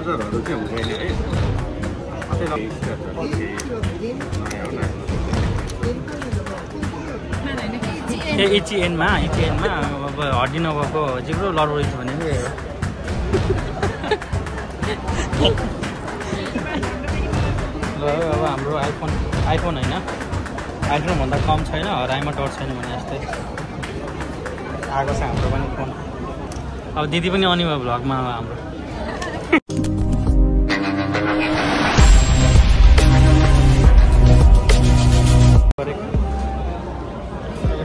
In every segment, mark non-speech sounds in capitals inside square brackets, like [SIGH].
चार्जरहरू चाहिँ हुँदैन है ए इचिएनमा इचिएनमा अब हड्डी नभएको जिब्रो लडबडिन्छ भने नि यही हो ल अब हाम्रो आइफोन आइफोन होइन। आइफोनभन्दा कम छैन हराइमा डर छैन भने जस्तै। आएको छ हाम्रो पनि फोन। अब दिदी पनि आउने भयो भ्लगमा हाम्रो।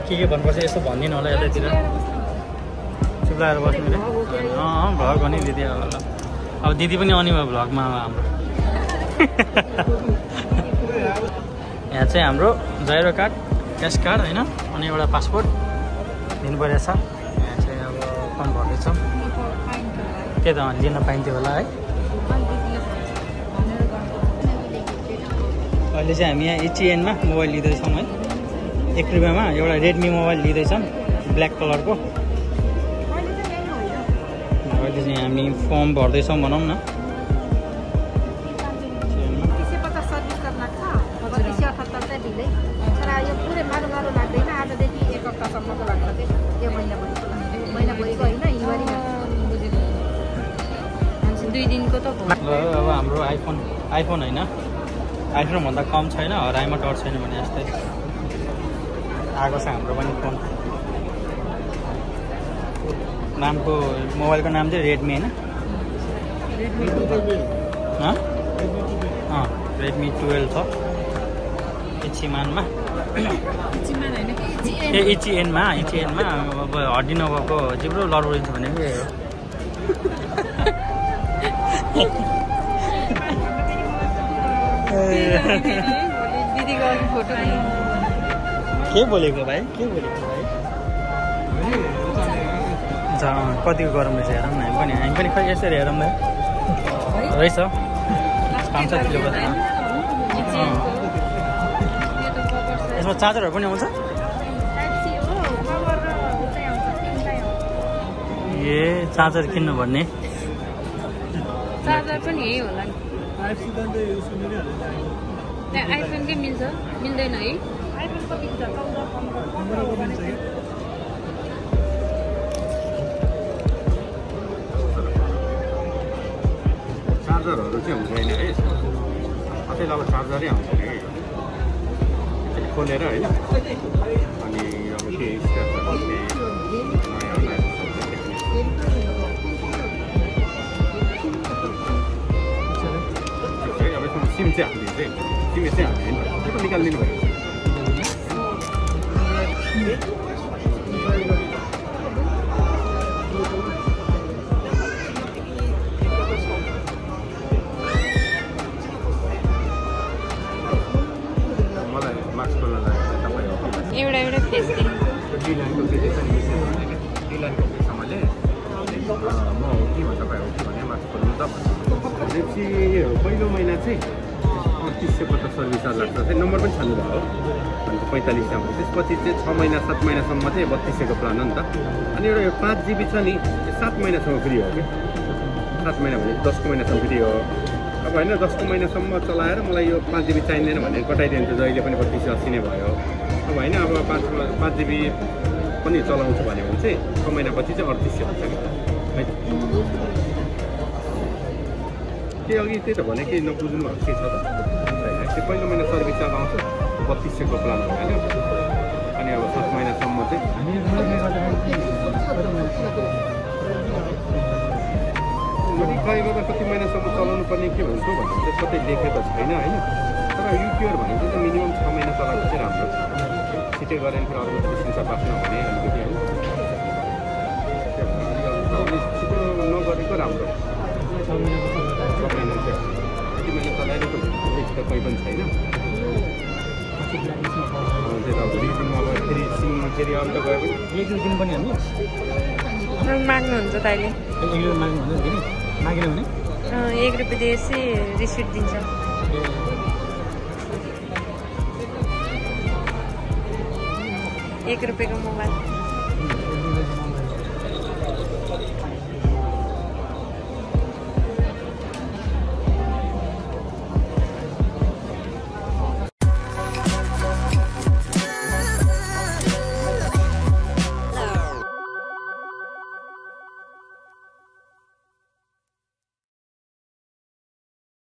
के के भन्नुपर्छ यसो भनिदिनु होला यतैतिर। चुप्लाएर बस्नु रे अँ भ्लग हो दिदी अब ल। अब दिदी पनि आउने भयो भ्लगमा अब हाम्रो। [LAUGHS] यहाँ चाहिँ हाम्रो जाइरो कार्ड क्यास कार्ड होइन अनि एउटा पासपोर्ट दिनु परेको छ। यहाँ चाहिँ अब फर्म भर्दैछौँ। त्यही त लिन पाइन्थ्यो होला है। अहिले चाहिँ हामी यहाँ एचएनमा मोबाइल लिँदैछौँ है। एक रुपियाँमा एउटा रेडमी मोबाइल लिँदैछौँ ब्ल्याक कलरको अहिले चाहिँ हामी फर्म भर्दैछौँ भनौँ न। अब हाम्रो आइफोन आइफोन होइन। आइफोनभन्दा कम छैन हराइमा डर छैन भने जस्तै। आएको छ हाम्रो पनि फोन। नामको मोबाइलको नाम चाहिँ रेडमी होइन? अँ रेडमी टुवेल्भ छ। इचिमानमा। ए इचिएनमा इचिएनमा अब हड्डी नभएको जिब्रो लडबडिन्छ भने। यही हो [LAUGHS] दिदीको फोटो के बोलेको भाइ? के बोलेको भाइ? कतिको गरम रहेछ हेरौँ न हामी पनि हामी पनि खै यसरी हेरौँ न रहेछ। पाँच सात किलो बस्छ यसमा चार्जरहरू पनि आउँछ? ए चार्जर किन्नु भन्ने चार्जर पनि यही होला नि। त्यहाँ आइफोनकै मिल्छ? मिल्दैन है? पन्ध्र चार्जरहरू चाहिँ हुँदैन है कतै अब चार्जरै आउँछ कि यसरी खोलेर होइन अनि अब के है, अब यसमा सिम चाहिँ हालिदिन्छ सिम यसै हाल्दैन त्यो निकालिदिनु भयो एउटा एउटा फेस डी लाइनको के चाहिँ छ नि डी लाइनको पेसामाले म हो कि भन्छ तपाईँ हो कि भने मास्क खोल्नु त भनेपछि पहिलो महिना चाहिँ. अडतिस सय पचास सर्भिस चार्ज लाग्छ। चाहिँ नम्बर पनि छान्नु भयो। अन्त पैँतालिस दाम त्यसपछि चाहिँ छ महिना सात महिनासम्म चाहिँ बत्तिस सयको प्लान हो नि त। अनि एउटा यो पाँच जिबी छ नि यो सात महिनासम्म फ्री हो कि? सात महिना भने दसको महिनासम्म फ्री हो। अब होइन दसको महिनासम्म चलाएर मलाई यो पाँच जिबी चाहिँदैन भने कटाइदिन्छ। जहिले पनि बत्तिस सय अस्सी नै भयो। अब होइन अब पाँच पाँच जिबी पनि चलाउँछु भन्यो भने चाहिँ छ महिनापछि चाहिँ अडतिस सय हुन्छ कि? के अघि त्यही त भने के नबुझ्नु भएको के छ त। त्यो पहिलो महिना सर्भिस चार्ज आउँछ बत्तिस सयको प्लान भइहाल्यो अनि अब सात महिनासम्म चाहिँ गर्दा कति महिनासम्म चलाउनु पर्ने के हुन्छ भन्ने चाहिँ कतै लेखेको छैन होइन तर युपिआर भनेको चाहिँ मिनिमम छ महिना चलाएको चाहिँ राम्रो छिटै गरेर फेरि अर्को बिर्सिन्छ बाँच्न भने अलिकति होइन छिटो नगरेको राम्रो त कोही पनि छैन त्यही त अब गएर एक दुई माग्नुहुन्छ तैँले एक रुपियाँ एक रुपियाँ दिएपछि रिसिप्ट दिन्छ। एक रुपियाँको मोबाइल।